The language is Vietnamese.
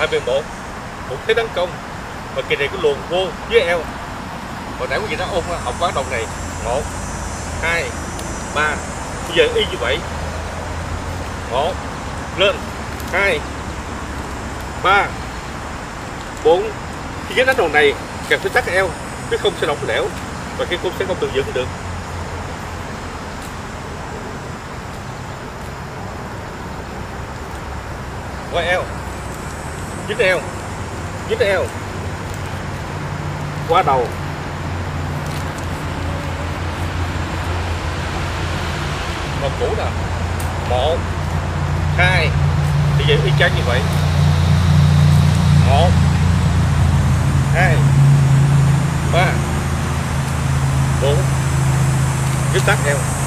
hai về một một thế tấn công, và kỳ này cứ luồn vô dưới eo. Hồi nãy quý vị đã ôn học quán đồng này. Một, hai, ba. Bây giờ y như vậy. Một, lên. Hai, ba. Bốn, khi cái đánh đầu này, kèm phải chắc eo cái không sẽ lỏng lẻo, và cái cung sẽ không tự dựng được. Qua eo dính eo. Dính eo. Qua đầu. Còn cũ nè. Một, hai. Thì vậy y chang như vậy. Một, hai, ba, bốn. Viết tắt eo.